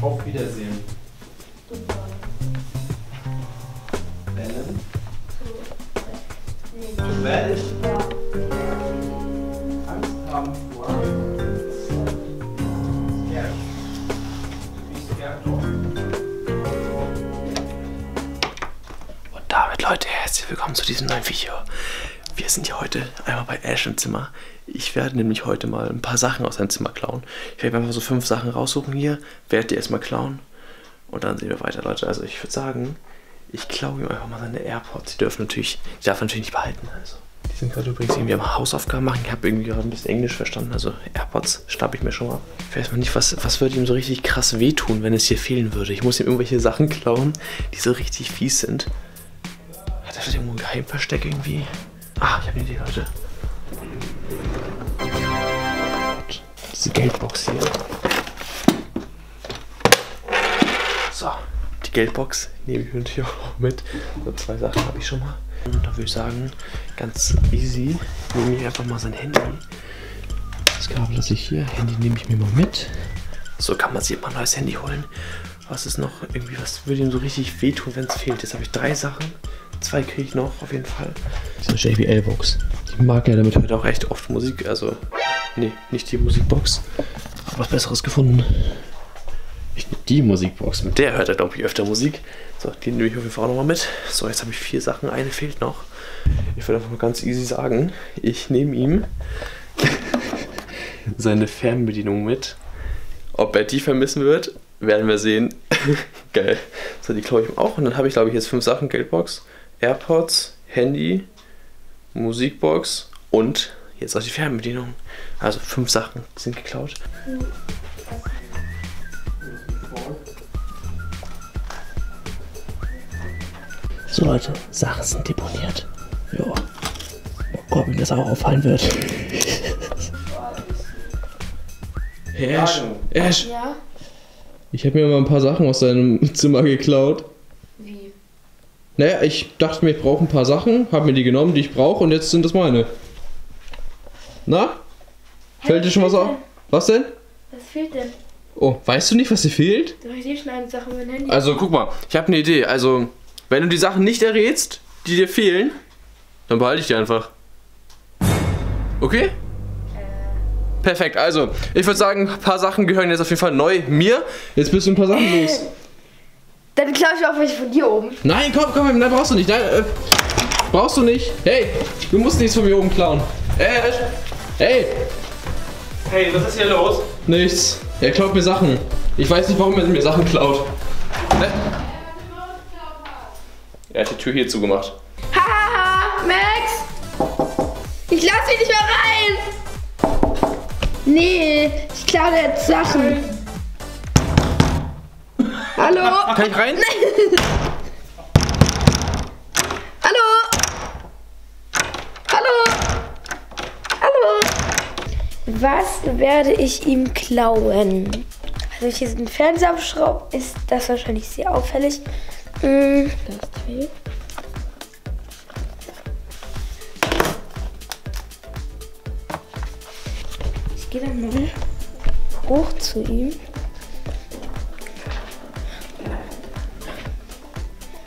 Auf Wiedersehen. Wellen. Wellen. Angst haben vor. Scared. Be scared of. Und damit, Leute, herzlich willkommen zu diesem neuen Video. Wir sind hier heute einmal bei Ash im Zimmer. Ich werde nämlich heute mal ein paar Sachen aus seinem Zimmer klauen. Ich werde einfach so fünf Sachen raussuchen hier, werde die erstmal klauen und dann sehen wir weiter, Leute. Also ich würde sagen, ich klaue ihm einfach mal seine AirPods. Die dürfen natürlich, die darf er natürlich nicht behalten. Also. Die sind gerade übrigens irgendwie am Hausaufgaben machen. Ich habe irgendwie gerade ein bisschen Englisch verstanden. Also AirPods schnappe ich mir schon mal. Ich weiß mal nicht, was, was würde ihm so richtig krass wehtun, wenn es hier fehlen würde. Ich muss ihm irgendwelche Sachen klauen, die so richtig fies sind. Hat er vielleicht irgendwo ein Geheimversteck irgendwie? Ah, ich habe eine Idee, Leute. Diese Geldbox hier. So, die Geldbox nehme ich natürlich auch mit. So zwei Sachen habe ich schon mal. Und da würde ich sagen, ganz easy, nehme ich einfach mal sein Handy. Das Kabel lasse ich hier. Handy nehme ich mir mal mit. So kann man sich immer ein neues Handy holen. Was ist noch irgendwie, was würde ihm so richtig wehtun, wenn es fehlt? Jetzt habe ich drei Sachen. Zwei kriege ich noch, auf jeden Fall. Diese JBL-Box. Ich mag ja damit heute auch echt oft Musik. Also, nee, nicht die Musikbox. Hab was Besseres gefunden. Nicht die Musikbox. Mit der hört er, glaube ich, öfter Musik. So, die nehme ich auf jeden Fall auch nochmal mit. So, jetzt habe ich vier Sachen. Eine fehlt noch. Ich würde einfach mal ganz easy sagen, ich nehme ihm seine Fernbedienung mit. Ob er die vermissen wird, werden wir sehen. Geil. So, die klaue ich auch. Und dann habe ich, glaube ich, jetzt fünf Sachen. Geldbox, AirPods, Handy, Musikbox und jetzt auch die Fernbedienung. Also fünf Sachen sind geklaut. So Leute, Sachen sind deponiert. Ja. Ob mir das auch auffallen wird. Hey Ash, Ash, Ja? Ich habe mir mal ein paar Sachen aus deinem Zimmer geklaut. Wie? Naja, ich dachte mir, ich brauche ein paar Sachen, habe mir die genommen, die ich brauche und jetzt sind das meine. Na? Fällt dir schon was auf? Was denn? Was fehlt denn? Oh, weißt du nicht, was dir fehlt? Du hast eh schon eine Sache mit dem Handy. Also guck mal, ich habe eine Idee. Also, wenn du die Sachen nicht errätst, die dir fehlen, dann behalte ich die einfach. Okay? Perfekt, also, ich würde sagen, ein paar Sachen gehören jetzt auf jeden Fall neu mir. Jetzt bist du ein paar Sachen los. Dann klaue ich auch welche von dir oben. Nein, komm, komm, nein, brauchst du nicht. Nein, äh, brauchst du nicht. Hey, du musst nichts von mir oben klauen. Äh, hey, Hey, was ist hier los? nichts. Er klaut mir Sachen. Ich weiß nicht, warum er mir Sachen klaut. Äh. Er hat die Tür hier zugemacht. Nee, ich klaue jetzt Sachen. Hallo? Kann ich rein? Hallo? Hallo? Hallo? Was werde ich ihm klauen? Also ich hier den Fernseher abschraube, ist das wahrscheinlich sehr auffällig. Mm, Das fehlt. Gehe dann mal hoch zu ihm.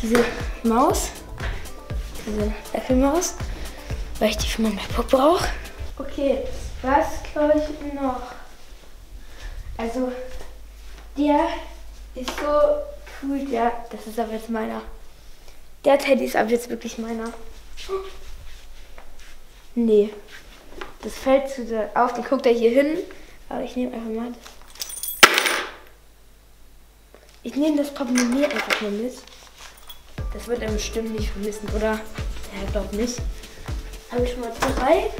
Diese Maus diese Apple-Maus, weil ich die für mein MacBook brauche. Okay, was glaube ich noch? Also, der ist so cool, der, das ist aber jetzt meiner. Der Teddy ist aber jetzt wirklich meiner. Nee, das fällt zu sehr auf, den guckt er hier hin, aber ich nehme einfach mal das. Ich nehme das Portemonnaie einfach mal mit. Das wird er bestimmt nicht vermissen, oder? Ja, glaub nicht. Habe ich schon mal drei.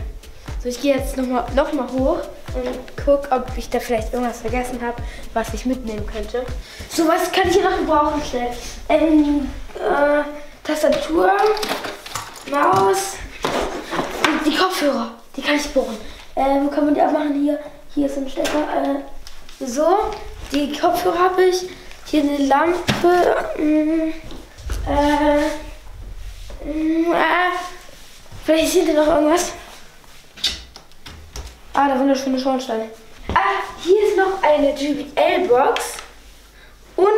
So, ich gehe jetzt nochmal noch mal hoch und guck, ob ich da vielleicht irgendwas vergessen habe, was ich mitnehmen könnte. So, was kann ich hier noch gebrauchen schnell? Ähm, äh, Tastatur, Maus und die Kopfhörer. Die kann ich bohren. Äh, wo kann man die abmachen? Hier, hier ist ein Stecker. Äh, so, die Kopfhörer habe ich. Hier eine Lampe. Mm. Äh, mm, äh, vielleicht ist hinter noch irgendwas. Ah, da wunderschöne Schornsteine. Ah, hier ist noch eine JBL-Box. und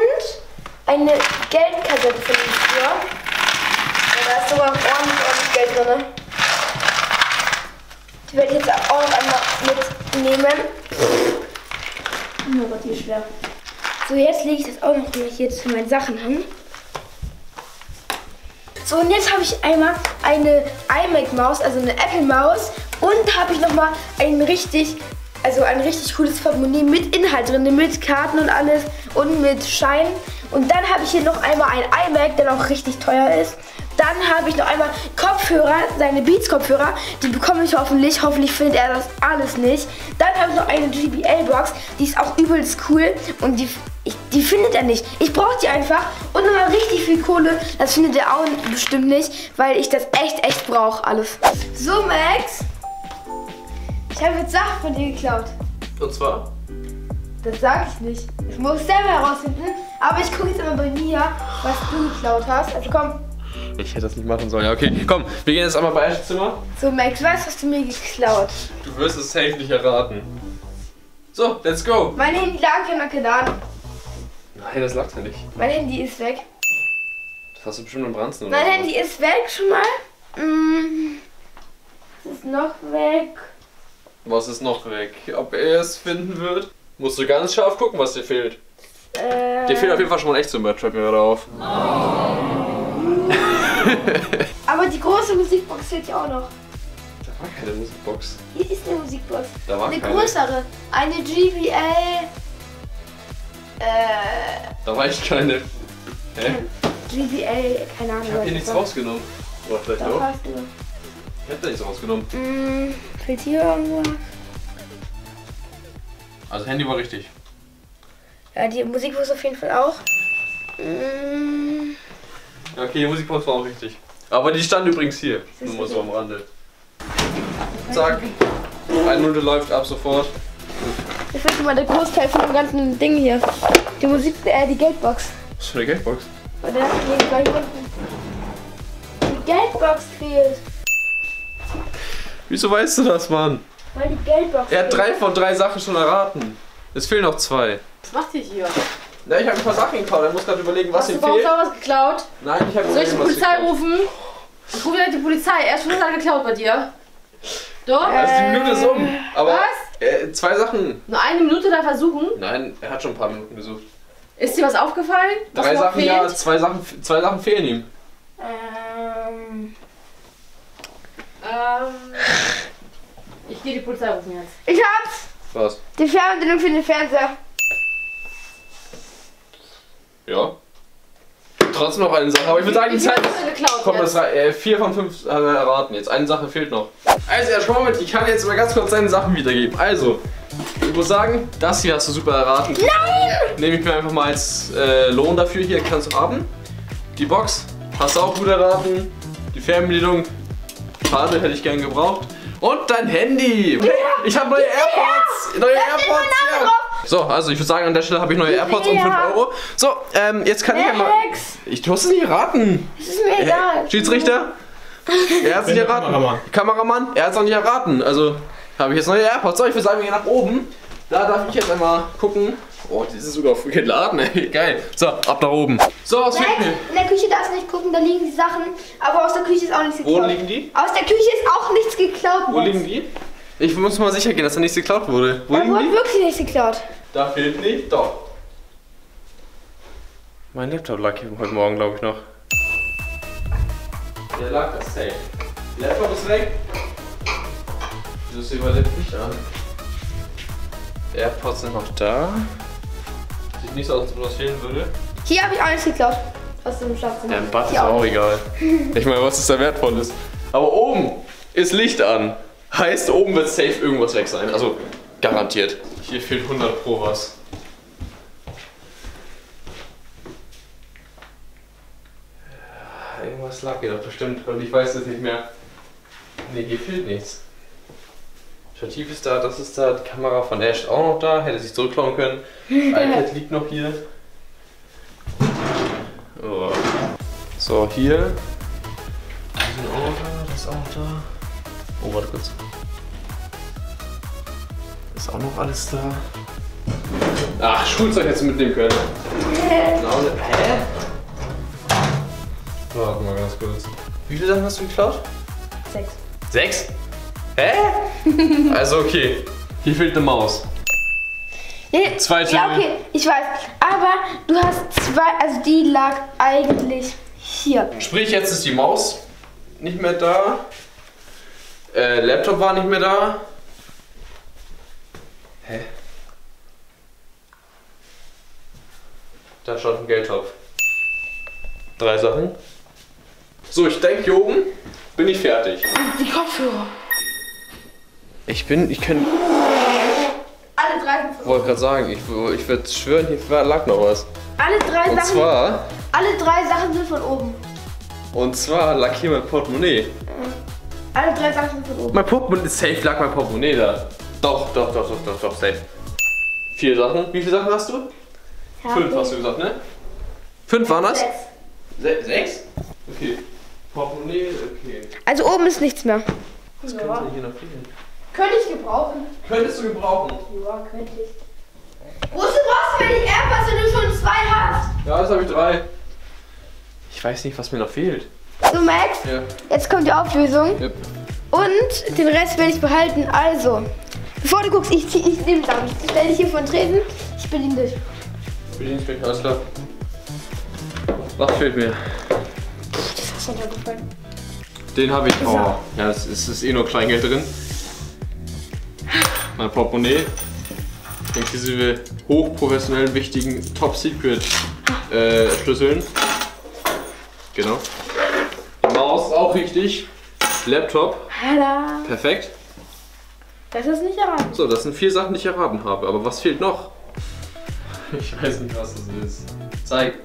eine Geldkassette von dem Früher. Ja, da ist sogar ordentlich, ordentlich Geld drin. Die werde ich jetzt auch noch mitnehmen. Oh Gott, ist schwer. So, jetzt lege ich das auch noch hier zu meinen Sachen hin. So, und jetzt habe ich einmal eine iMac-Maus, also eine Apple-Maus. Und habe ich nochmal ein richtig, also ein richtig cooles Portemonnaie mit Inhalt drin, mit Karten und alles und mit Schein. Und dann habe ich hier noch einmal ein iMac, der auch richtig teuer ist. Dann habe ich noch einmal Kopfhörer, seine Beats-Kopfhörer. Die bekomme ich hoffentlich. Hoffentlich findet er das alles nicht. Dann habe ich noch eine JBL-Box. Die ist auch übelst cool. Und die, ich, die findet er nicht. Ich brauche die einfach. Und nochmal richtig viel Kohle. Das findet er auch bestimmt nicht. Weil ich das echt, echt brauche. Alles. So, Max. Ich habe jetzt Sachen von dir geklaut. Und zwar? Das sage ich nicht. Ich muss selber herausfinden. Aber ich gucke jetzt immer bei mir, was du geklaut hast. Also komm. Ich hätte das nicht machen sollen. Ja, okay. Komm, wir gehen jetzt einmal bei Ashes Zimmer. So, Max, was hast du mir geklaut? Du wirst es safe nicht erraten. So, let's go. Mein Handy lag ja noch getan. Nein, das lag ja nicht. Mein Handy ist weg. Das hast du bestimmt im Branzen oder Mein so. Handy ist weg schon mal. Mm. Es ist noch weg. Was ist noch weg? Ob er es finden wird? Musst du ganz scharf gucken, was dir fehlt. Äh, Dir fehlt auf jeden Fall schon mal ein Echtzimmer, schreibt mir gerade auf. aber die große Musikbox fehlt ja auch noch. Da war keine Musikbox. Hier ist eine Musikbox. Da war Eine keine. größere. Eine GBL. Äh, Da war ich keine. Hä? GBL, keine Ahnung. Ich hab hier nichts war. rausgenommen. Oder vielleicht Doch, auch. hast du. Ich hab da nichts rausgenommen. Mm, fehlt hier irgendwo? Also Handy war richtig. Ja, die Musikbox auf jeden Fall auch. Mm, okay, die Musikbox war auch richtig. Aber die stand übrigens hier. ist Nur mal so am Rande. Zack. Eine Minute läuft ab sofort. ich finde mal der Großteil von dem ganzen Ding hier. Die Musik, äh, die Geldbox. Was für eine Geldbox? Oder? Nee, gleich unten. Die Geldbox fehlt. Wieso weißt du das, Mann? Weil die Geldbox Er hat fehlt. drei von drei Sachen schon erraten. Es fehlen noch zwei. Was macht ihr hier? Na, ich habe ein paar Sachen geklaut. Er muss gerade überlegen, was Hast du ihm fehlt. auch was geklaut? Nein, ich habe Soll ich die Polizei rufen? Ich rufe die Polizei. Er ist schon wieder geklaut bei dir. Doch? Also die Minute ist um. Aber Was? äh, zwei Sachen. Nur eine Minute da versuchen? Nein, er hat schon ein paar Minuten gesucht. Ist dir was aufgefallen? Was Drei Sachen, fehlt? ja, zwei Sachen, zwei Sachen fehlen ihm. Ähm, Ähm, ich gehe die Polizei rufen jetzt. ich hab's. Was? Die Fernbedienung für den Fernseher. Ja. Trotzdem noch eine Sache, aber ich würde sagen, die Zeit viel hast du geklaut Komm, jetzt? das äh, vier von fünf hat er erraten. Jetzt eine Sache fehlt noch. Also, ja, schau mal mit, ich kann jetzt mal ganz kurz seine Sachen wiedergeben. Also, ich muss sagen, das hier hast du super erraten. Nein! Nehme ich mir einfach mal als äh, Lohn dafür. Hier kannst du haben. Die Box hast du auch gut erraten. Die Fernbedienung, schade, hätte ich gern gebraucht. Und dein Handy. Ich habe neue AirPods. Neue AirPods, ja. So, also ich würde sagen, an der Stelle habe ich neue AirPods um 5 Ja. Euro. So, ähm, jetzt kann ich ja mal... Ich, du hast es nicht erraten. das ist mir egal. Schiedsrichter? Er hat es nicht erraten. Kameramann. Kameramann, er hat es noch nicht erraten. Also habe ich jetzt neue AirPods. So, ich würde sagen, wir gehen nach oben. Da darf ich jetzt einmal gucken. Oh, die ist sogar geladen, ey. Geil. So, ab nach oben. So, was Max, fehlt mir? in der Küche darfst du nicht gucken, da liegen die Sachen. Aber aus der Küche ist auch nichts Wo geklaut. liegen die? Aus der Küche ist auch nichts geklaut. Wo Max. liegen die? Ich muss mal sicher gehen, dass da nichts geklaut wurde. Wo Da liegen wurde die? wirklich nichts geklaut. Da fehlt nicht. Doch. Mein Laptop lag hier heute Morgen, glaube ich, noch. Der lag das safe. Der Laptop ist weg. Wieso ist hier überlebt nicht an? AirPods sind noch da. Sieht nicht so aus, als ob was fehlen würde. Hier habe ich auch nichts geklaut. Aus dem Schlafzimmer. Ja, im Bad ist Hier auch egal. Ich meine, was ist da wertvolles? Aber oben ist Licht an. Heißt, oben wird safe irgendwas weg sein. Also garantiert. Hier fehlt 100 pro was. Ja, Irgendwas lag hier doch bestimmt und ich weiß es nicht mehr. Ne, hier fehlt nichts. Stativ ist da, das ist da, die Kamera von Ash auch noch da, hätte sich zurückklauen können. iPad liegt noch hier. Oh. So, hier. Die sind auch noch da, das ist auch noch da. Oh, warte kurz. Ist auch noch alles da. Ach, Schulzeug hättest du mitnehmen können. Laune. Hä? Warte mal ganz kurz. Wie viele Sachen hast du geklaut? Sechs. Sechs? Hä? also okay. Hier fehlt eine Maus. Ja, Zweite. Ja, okay, ich weiß. Aber du hast zwei, also die lag eigentlich hier. Sprich, jetzt ist die Maus nicht mehr da. Äh, Laptop war nicht mehr da. Hä? Da stand ein Geldtopf. Drei Sachen. So, ich denke, hier oben bin ich fertig. Die Kopfhörer. Ich bin, ich kann, Alle drei sind von wollte gerade sagen, ich, ich würde schwören, hier lag noch was. Alle drei Und Sachen. zwar, Alle drei Sachen sind von oben. und zwar lag hier mein Portemonnaie. Alle drei Sachen sind von oben. Mein Portemonnaie, safe lag mein Portemonnaie da. Doch, doch, doch, doch, doch, doch, safe. Vier Sachen. Wie viele Sachen hast du? Fünf hast du gesagt, ne? Fünf waren das? Sechs. Se sechs? Okay. Portemonnaie, okay. Also oben ist nichts mehr. Was könnte denn hier noch fehlen? Könnte ich gebrauchen. Könntest du gebrauchen? Ja, könnte ich. Wozu brauchst du, wenn ich AirPods, wenn du schon zwei hast? Ja, das habe ich drei. Ich weiß nicht, was mir noch fehlt. So, Max, Ja. jetzt kommt die Auflösung. Yep. Und den Rest werde ich behalten. Also, bevor du guckst, ich, zieh- ich nehme dann. Ich stelle dich hier von Tresen. Ich bediene dich. Bedienst mich, alles klar. Was fehlt mir? Das ist runtergefallen. Den habe ich. Oh, ja, es ist, es ist eh nur Kleingeld drin. Mein Portemonnaie. Inklusive hochprofessionellen, wichtigen Top-Secret-Schlüsseln. genau. Die Maus auch richtig. Laptop. Tada. Perfekt. Das ist nicht erraten. So, das sind vier Sachen, die ich erraten habe. Aber was fehlt noch? Ich weiß nicht, was das ist. Zeig.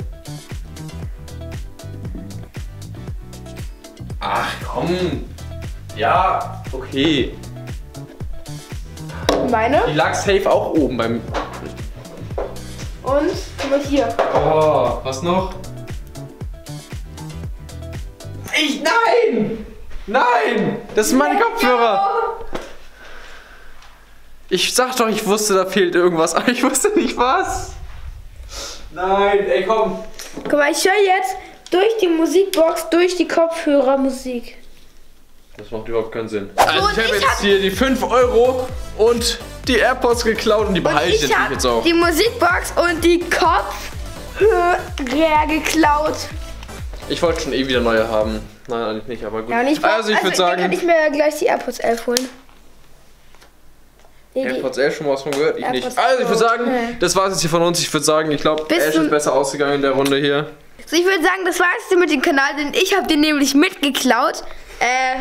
Ach komm. Ja, okay. Meine. Die lag safe auch oben beim. Und guck hier. Oh, was noch? Ich. Nein! Nein! Das sind meine Kopfhörer! Ich sag doch, ich wusste, da fehlt irgendwas, aber ich wusste nicht was. Nein, ey, komm. Guck mal, ich höre jetzt durch die Musikbox, durch die Kopfhörer Musik. Das macht überhaupt keinen Sinn. Also und ich habe jetzt hab- hier die 5 Euro und die AirPods geklaut und die behalte ich ich natürlich habe jetzt auch. die Musikbox und die Kopfhörer geklaut. Ich wollte schon eh wieder neue haben. Nein, eigentlich nicht, aber gut. Ja, und ich brauch- also ich würde Dann kann sagen, ich mir gleich die AirPods 11 holen. AirPods 11 schon mal was von gehört, ich AirPods nicht. Also ich würde sagen, das war es jetzt hier von uns. Ich würde sagen, ich glaube, Ash ist besser ausgegangen in der Runde hier. So, ich würde sagen, das war's jetzt mit dem Kanal, denn ich habe den nämlich mitgeklaut. Äh,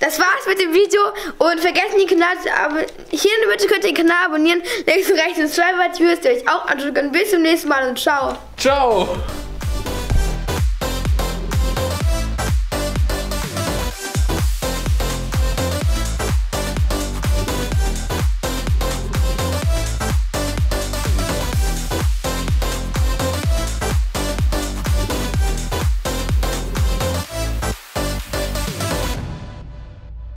das war's mit dem Video und vergesst nicht den Kanal zu abonnieren. Hier in der Mitte könnt ihr den Kanal abonnieren. Links und rechts sind zwei weitere Videos, die euch auch anschauen könnt. Bis zum nächsten Mal und ciao. Ciao!